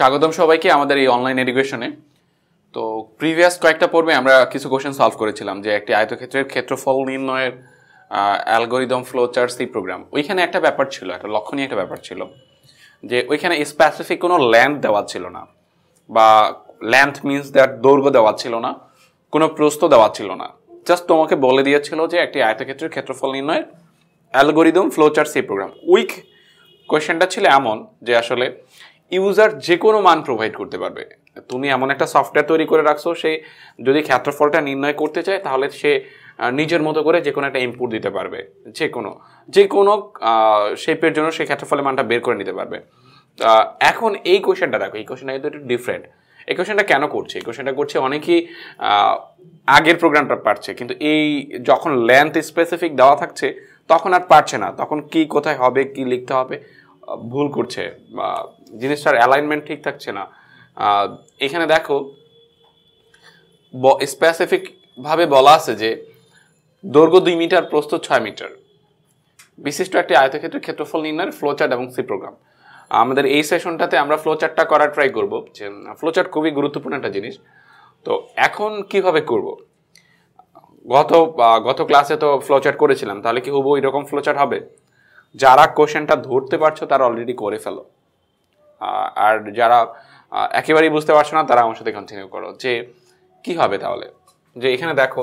স্বাগতম সবাইকে আমাদের এই অনলাইন এডুকেশনে তো প্রিভিয়াস কয়েকটা পর্বে আমরা কিছু কোশ্চেন সলভ করেছিলাম যে একটি আয়তক্ষেত্রের ক্ষেত্রফল নির্ণয়ের algorithm flow chart C program ওইখানে একটা ব্যাপার ছিল, একটা লক্ষণীয় একটা ব্যাপার ছিল, যে ওইখানে স্পেসিফিক কোনো ল্যান্ড দেওয়া ছিল না, বা ল্যান্থ মিনস দ্যাট দৈর্ঘ্য দেওয়া ছিল না, কোনো প্রস্ত দেওয়া ছিল না। জাস্ট তোমাকে বলে দিয়েছিল যে একটি আয়তক্ষেত্রের ক্ষেত্রফল নির্ণয়ের algorithm flow chart C program week কোয়েশ্চেনটা ছিল এমন যে আসলে ইউজার যে কোনো মান প্রোভাইড করতে পারবে। তুমি এমন একটা সফটওয়্যার তৈরি করে রাখছো, সে যদি ক্ষেত্রফলটা নির্ণয় করতে চায়, তাহলে সে নিজের মতো করে যে কোনো একটা ইনপুট দিতে পারবে। যে কোনো যে কোনো শেপের জন্য সে ক্ষেত্রফলের মানটা বের করে নিতে পারবে। এখন এই কোয়েশ্চেনটা দেখো, এই কোয়েশ্চেনটা কিন্তু একটু ডিফারেন্ট এই কোয়েশ্চেনটা কেন করছে? এই কোয়েশ্চেনটা করছে অনেকেই আগের প্রোগ্রামটা পারছে, কিন্তু এই যখন লেন্থ স্পেসিফিক দেওয়া থাকছে, তখন আর পারছে না। তখন কি কোথায় হবে, কি লিখতে হবে ভুল করছে জিনিসটার অ্যালাইনমেন্ট ঠিক থাকছে না। এখানে দেখো স্পেসিফিক ভাবে বলা আছে যে দৈর্ঘ্য দুই মিটার, প্রস্থ ছয় মিটার। বিশিষ্ট একটি আয়তক্ষেত্রের ক্ষেত্রফল নির্ণয়ের ফ্লোচার্ট এবং সি প্রোগ্রাম আমাদের এই সেশনটাতে আমরা ফ্লোচার্টটা করার ট্রাই করব, যে ফ্লোচার্ট খুবই গুরুত্বপূর্ণ একটা জিনিস। তো এখন কীভাবে করব? গত গত ক্লাসে তো ফ্লোচার্ট করেছিলাম, তাহলে কি হুবহু এরকম ফ্লোচার্ট হবে? যারা কোশ্চেনটা ধরতে পারছ, তারা অলরেডি করে ফেলো। আর যারা একেবারেই বুঝতে পারছ না, তারা আমার সাথে কন্টিনিউ করো। যে, কি হবে তাহলে? যে, এখানে দেখো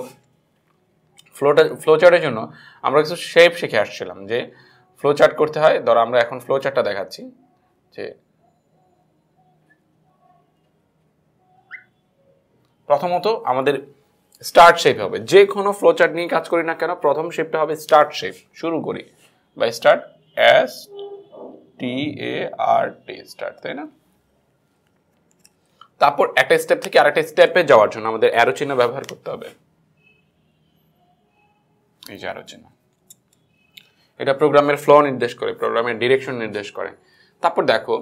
ফ্লোটা ফ্লোচার্টের জন্য আমরা কিছু শেপ শিখে আসছিলাম, যে ফ্লোচার্ট করতে হয়। ধরো, আমরা এখন ফ্লোচার্টটা দেখাচ্ছি, যে প্রথমত আমাদের স্টার্ট শেপ হবে। যে কোনো ফ্লোচার্ট নিয়ে কাজ করি না কেন, প্রথম শেপটা হবে স্টার্ট শেপ শুরু করি। By start S T A R T start, তাই না? তারপর একটা স্টেপ থেকে আরেকটা স্টেপে যাওয়ার জন্য আমাদের অ্যারো চিহ্ন ব্যবহার করতে হবে। এই যে অ্যারো চিহ্ন। এটা প্রোগ্রামের ফ্লো নির্দেশ করে প্রোগ্রামের ডিরেকশন নির্দেশ করে। তারপর দেখো,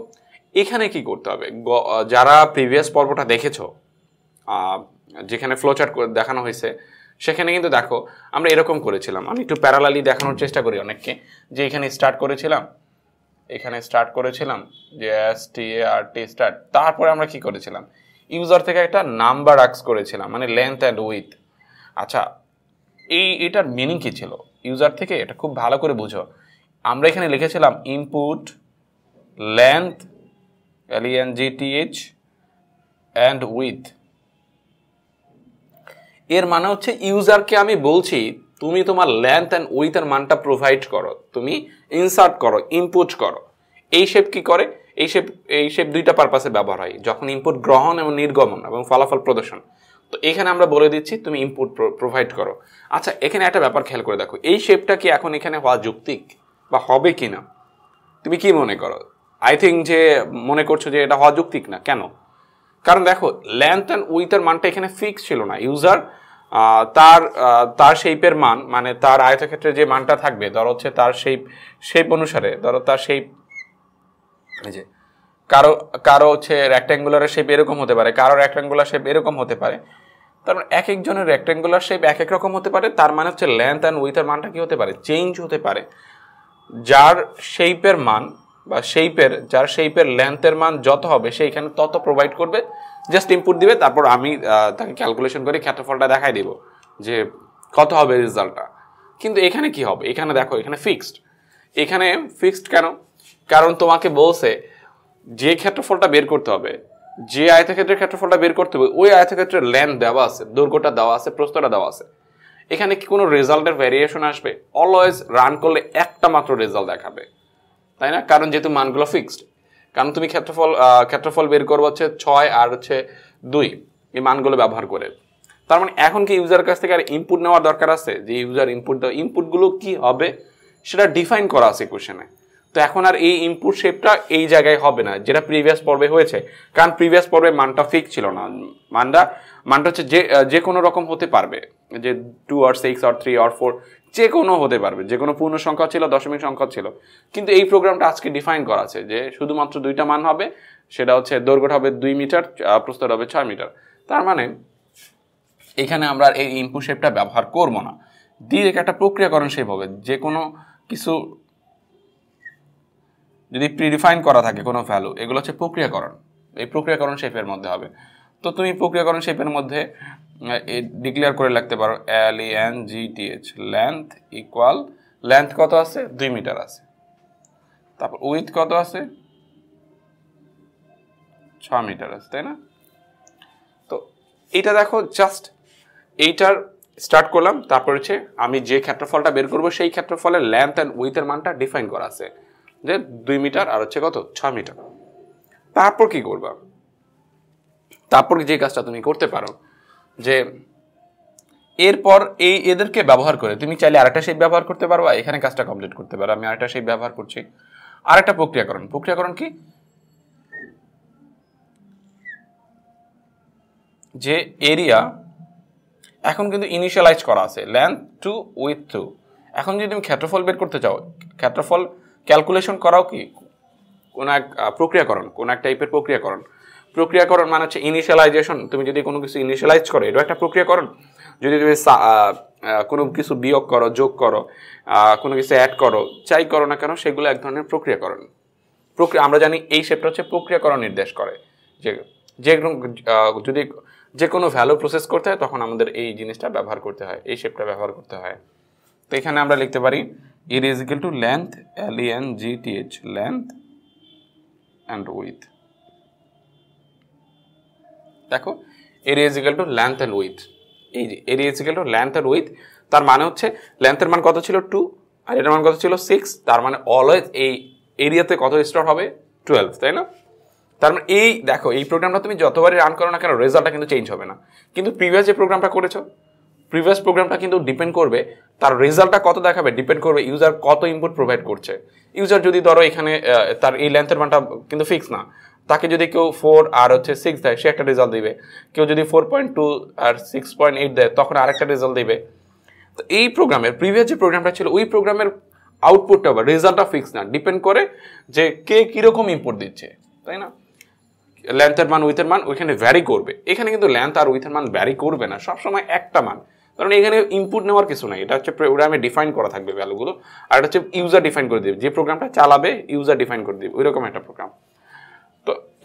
এখানে কি করতে হবে? যারা প্রিভিয়াস পর্বটা দেখেছ যেখানে ফ্লোচার্ট দেখানো হয়েছে সেখানে কিন্তু দেখো, আমরা এরকম করেছিলাম। আমি একটু প্যারালালি দেখানোর চেষ্টা করি অনেককে। যে এখানে স্টার্ট করেছিলাম, এখানে স্টার্ট করেছিলাম, যে S T A R T start তারপরে আমরা কি করেছিলাম? ইউজার থেকে একটা নাম্বার আক্স করেছিলাম মানে লেন্থ অ্যান্ড উইথ আচ্ছা এই, এটার মিনিং কী ছিল? ইউজার থেকে এটা খুব ভালো করে বুঝো। আমরা এখানে লিখেছিলাম input length L N G T H and width এর মানে হচ্ছে ইউজারকে আমি বলছি, তুমি তোমার লেন্থ অ্যান্ড উইথের মানটা প্রোভাইড করো। তুমি ইনসার্ট করো ইনপুট করো। এই শেপ কি করে? এই শেপ এই শেপ দুইটা পারপাসে ব্যবহার হয়, যখন ইনপুট গ্রহণ এবং নির্গমন এবং ফলাফল প্রদর্শন। তো এখানে আমরা বলে দিচ্ছি, তুমি ইনপুট প্রোভাইড করো। আচ্ছা এখানে একটা ব্যাপার খেয়াল করে দেখো, এই শেপটা কি এখন এখানে হওয়া যৌক্তিক বা হবে কি না তুমি কি মনে করো? আই থিঙ্ক যে মনে করছ যে এটা হওয়া যৌক্তিক না, কেন? কারণ দেখো লেন্থ অ্যান্ড উইথের মানটা এখানে ফিক্স ছিল না। ইউজার তার তার শেপের মান মানে তার আয়তক্ষেত্রে যে মানটা থাকবে, ধরো হচ্ছে তার শেপ শেপ অনুসারে, ধরো তার শেপ এই যে, কারও কারও হচ্ছে রেক্ট্যাঙ্গুলারের শেপ এরকম হতে পারে, কারও রেক্ট্যাঙ্গুলার শেপ এরকম হতে পারে। তার মানে এক একজনের রেক্ট্যাঙ্গুলার শেপ এক এক রকম হতে পারে, তার মানে হচ্ছে লেন্থ অ্যান্ড উইথের মানটা কি হতে পারে? চেঞ্জ হতে পারে। যার শেপের মান বা শেপের যার শেপের লেন্থের মান যত হবে, সে এখানে তত প্রোভাইড করবে। জাস্ট ইনপুট দিবে, তারপর আমি তাকে ক্যালকুলেশন করে ক্ষেত্রফলটা দেখাই দিব যে কত হবে রেজাল্টটা কিন্তু এখানে কি হবে? এখানে দেখো, এখানে ফিক্সড এখানে ফিক্সড কেন? কারণ তোমাকে বলছে যে ক্ষেত্রফলটা বের করতে হবে, যে আয়তক্ষেত্রের ক্ষেত্রফলটা বের করতে হবে, ওই আয়তক্ষেত্রের লেন্থ দেওয়া আছে, দৈর্ঘ্যটা দেওয়া আছে, প্রস্থটা দেওয়া আছে। এখানে কি কোনো রেজাল্টের ভ্যারিয়েশন আসবে? অলওয়েজ রান করলে একটা মাত্র রেজাল্ট দেখাবে। তাই না? কারণ যেহেতু মানগুলো ফিক্সড কারণ তুমি ক্ষেত্রফল ক্ষেত্রফল বের করব হচ্ছে ছয় আর হচ্ছে দুই, এই মানগুলো ব্যবহার করে। তার মানে এখন কি ইউজারের কাছ থেকে আর ইনপুট নেওয়ার দরকার আছে? যে ইউজার ইনপুট দেওয়া ইনপুটগুলো কি হবে সেটা ডিফাইন করা আছে কোশ্চেনে তো এখন আর এই ইনপুট শেপটা এই জায়গায় হবে না, যেটা প্রিভিয়াস পর্বে হয়েছে। কারণ প্রিভিয়াস পর্বে মানটা ফিক্স ছিল না। মানটা মানটা হচ্ছে যে যে কোনো রকম হতে পারবে। যে টু আর সিক্স আর থ্রি আর ফোর যে কোনো হতে পারবে যে কোনো পূর্ণ সংখ্যা ছিল, দশমিক সংখ্যা ছিল। কিন্তু এই প্রোগ্রামটা আজকে ডিফাইন করা আছে যে শুধুমাত্র দুইটা মান হবে, সেটা হচ্ছে দৈর্ঘ্যটা হবে দুই মিটার প্রস্থটা হবে ছয় মিটার। তার মানে এখানে আমরা এই ইনপুট শেপটা ব্যবহার করব না। ডিরেক্ট একটা প্রক্রিয়াকরণ শেপ হবে যে কোনো কিছু যদি প্রিডিফাইন করা থাকে কোনো ভ্যালু এগুলো হচ্ছে প্রক্রিয়াকরণ। এই প্রক্রিয়াকরণ শেপের মধ্যে হবে। তো তুমি প্রক্রিয়াকরণ শেপের মধ্যে ডিক্লেয়ার করে লিখতে পারো L E N G T H length equal length কত আছে? দুই মিটার আছে। তারপর উইথ কত আছে? ছ মিটার আছে, তাই না? তো এটা দেখো জাস্ট এইটার স্টার্ট করলাম, তারপর হচ্ছে আমি যে ক্ষেত্রফলটা বের করব, সেই ক্ষেত্রফলের লেন্থ অ্যান্ড উইথের মানটা ডিফাইন করা আছে। যে দুই মিটার আর হচ্ছে কত? ছ মিটার তারপর কি করবা? তারপর যে কাজটা তুমি করতে পারো, যে এরপর এই এদেরকে ব্যবহার করে, তুমি চাইলে আরেকটা শেপ ব্যবহার করতে পারো এখানে কাজটা কমপ্লিট করতে পারো। আমি আরেকটা শেপ ব্যবহার করছি। আরেকটা প্রক্রিয়াকরণ। প্রক্রিয়াকরণ কি? যে এরিয়া এখন কিন্তু ইনিশিয়ালাইজ করা আছে। লেন্থ টু উইথ টু এখন যদি তুমি ক্ষেত্রফল বের করতে চাও, ক্ষেত্রফল ক্যালকুলেশন করাও কি? কোন এক প্রক্রিয়াকরণ, কোন এক টাইপের প্রক্রিয়াকরণ। প্রক্রিয়াকরণ মানে হচ্ছে ইনিশিয়ালাইজেশন তুমি যদি কোনো কিছু ইনিশিয়ালাইজ করো এটা একটা প্রক্রিয়াকরণ। যদি তুমি কোনো কিছু বিয়োগ করো, যোগ করো কোনো কিছু অ্যাড করো চাই করো না কেন, সেগুলো এক ধরনের প্রক্রিয়াকরণ। প্রক্রিয়া আমরা জানি এই শেপটা হচ্ছে প্রক্রিয়াকরণ নির্দেশ করে। যে যে যদি যে কোনো ভ্যালু প্রসেস করতে হয়, তখন আমাদের এই জিনিসটা ব্যবহার করতে হয়, এই শেপটা ব্যবহার করতে হয়। তো এখানে আমরা লিখতে পারি it is equal to length L G T H length and width দেখো area is equal to length and width এই যে area is equal to length and width তার মানে হচ্ছে লেন্থের মান কত ছিল? টু আর এটার মান কত ছিল? সিক্স তার মানে অলওয়েজ এই এরিয়াতে কত স্টোর হবে? টুয়েলভ তাই না? তার মানে এই, দেখো, এই প্রোগ্রামটা তুমি যতবারই রান করো না কেন রেজাল্টটা কিন্তু চেঞ্জ হবে না। কিন্তু প্রিভিয়াস যে প্রোগ্রামটা করেছ প্রিভিয়াস প্রোগ্রামটা কিন্তু ডিপেন্ড করবে, তার রেজাল্টটা কত দেখাবে ডিপেন্ড করবে ইউজার কত ইনপুট প্রোভাইড করছে। ইউজার যদি ধরো এখানে তার এই লেন্থের মানটা কিন্তু ফিক্স না তাকে যদি কেউ ফোর আর হচ্ছে সিক্স দেয়, সে একটা রেজাল্ট দিবে। কেউ যদি ফোর পয়েন্ট টু আর সিক্স পয়েন্ট এইট দেয়, তখন আরেকটা রেজাল্ট দিবে। তো এই প্রোগ্রামের প্রিভিয়াস যে প্রোগ্রামটা ছিল, ওই প্রোগ্রামের আউটপুটটা বা রেজাল্টটা ফিক্স না। ডিপেন্ড করে যে কে কীরকম ইনপুট দিচ্ছে, তাই না? লেন্থের মান উইথের মান ওইখানে ভ্যারি করবে। এখানে কিন্তু লেন্থ আর উইথের মান ভ্যারি করবে না। সবসময় একটা মান। কারণ এখানে ইনপুট নেওয়ার কিছু নাই। এটা হচ্ছে প্রোগ্রামে ডিফাইন করা থাকবে ভ্যালুগুলো আর এটা হচ্ছে ইউজার ডিফাইন করে দেবে। যে প্রোগ্রামটা চালাবে ইউজার ডিফাইন করে দেবে। ওইরকম একটা প্রোগ্রাম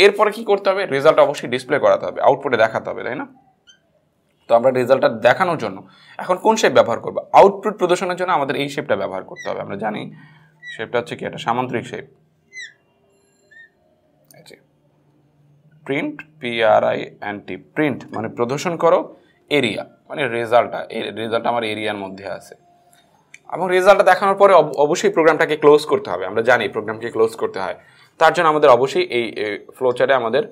এরপরে কি করতে হবে? রেজাল্ট অবশ্যই ডিসপ্লে করাতে হবে আউটপুটে দেখাতে হবে, তাই না? তো আমরা রেজাল্টটা দেখানোর জন্য এখন কোন শেপ ব্যবহার করব? আউটপুট প্রদর্শনের জন্য আমাদের এই শেপটা ব্যবহার করতে হবে, আমরা জানি শেপটা হচ্ছে কি? একটা সামান্তরিক shape print P R I N T print মানে প্রদর্শন করো এরিয়া মানে রেজাল্টটা রেজাল্ট আমার এরিয়ার মধ্যে আছে। এবং রেজাল্টটা দেখানোর পরে অবশ্যই প্রোগ্রামটাকে ক্লোজ করতে হবে, আমরা জানি প্রোগ্রামকে ক্লোজ করতে হয়। তার জন্য আমাদের অবশ্যই এই ফ্লোচারে আমাদের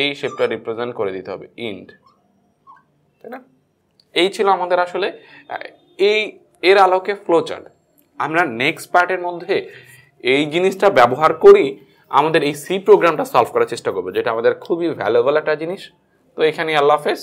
এই শেপটা রিপ্রেজেন্ট করে দিতে হবে ইন্ড তাই না? এই ছিল আমাদের আসলে এই, এর আলোকে ফ্লোচার্ট আমরা নেক্সট পার্টের মধ্যে এই জিনিসটা ব্যবহার করি, আমাদের এই সি প্রোগ্রামটা সলভ করার চেষ্টা করব, যেটা আমাদের খুবই ভ্যালুয়েবল একটা জিনিস। তো এখানে আল্লাহ হাফেজ।